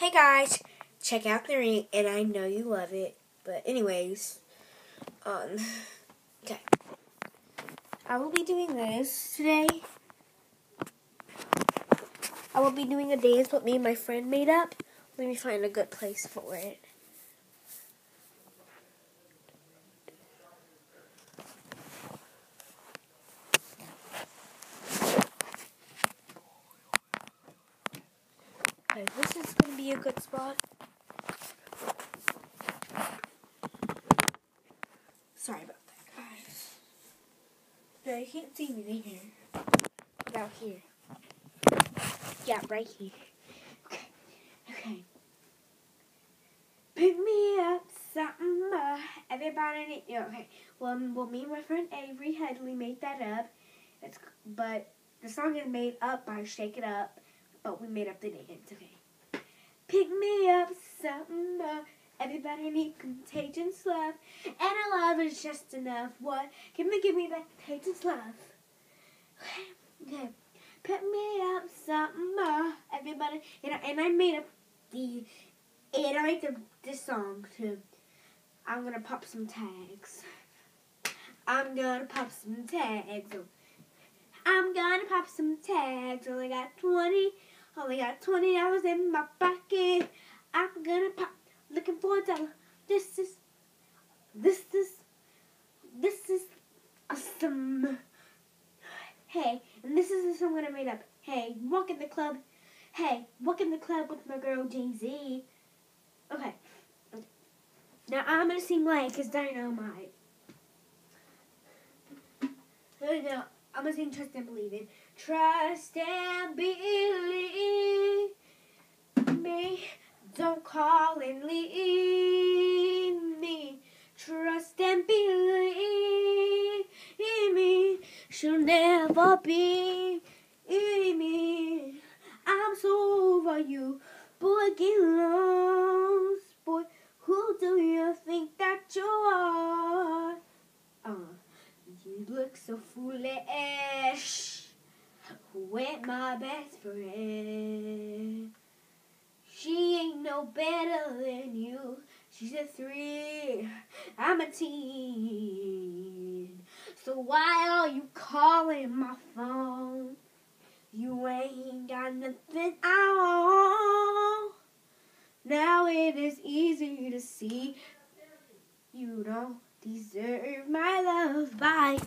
Hey guys, check out the ring, and I know you love it. But anyways, um, okay, I will be doing this today. I will be doing a dance what me and my friend made up. Let me find a good place for it. Okay, this is going to a good spot. Sorry about that, guys. You can't see me in here. About here. Yeah, right here. Okay, okay. Pick me up something, uh, everybody yeah, okay. Well, well, me and my friend Avery Headley made that up. It's, but the song is made up by Shake It Up but we made up the dance, okay. Me up something. Everybody need contagious love. And a love is just enough. What? Give me, give me that contagious love. Okay. Pick me up something more. Everybody, you know, and I made up the, and I made the, this song too. I'm gonna pop some tags. I'm gonna pop some tags. Oh, I'm gonna pop some tags. Oh, Only got 20 Oh, only got twenty dollars in my pocket. I'm gonna pop, looking for a dollar. This is, this is, this is awesome. Hey, and this is the song that I made up. Hey, walk in the club. Hey, walk in the club with my girl Jay Z. Okay. Now I'm gonna sing like it's dynamite. Now I'm gonna sing Trust and Believe It. Trust and believe me. Don't call and leave me. Trust and believe me. She'll never be me. I'm so over you. Boy, get lost. Boy, who do you think that you are? Uh, you look so foolish with my best friend. She ain't no better than you. She's a three. I'm a teen. So why are you calling my phone? You ain't got nothing I want. Now it is easy to see you don't deserve my love. Bye.